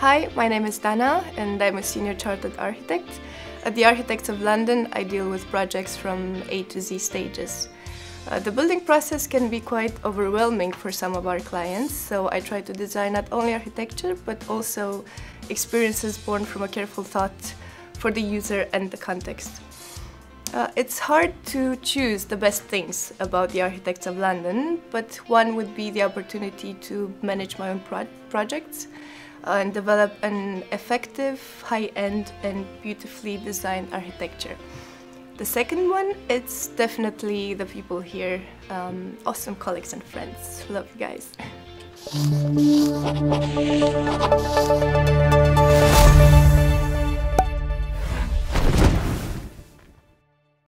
Hi, my name is Dana and I'm a senior chartered architect. At the Architects of London, I deal with projects from A to Z stages. Uh, the building process can be quite overwhelming for some of our clients, so I try to design not only architecture but also experiences born from a careful thought for the user and the context. Uh, it's hard to choose the best things about the Architects of London, but one would be the opportunity to manage my own pro projects and develop an effective, high-end and beautifully designed architecture. The second one, it's definitely the people here. Um, awesome colleagues and friends. Love you guys.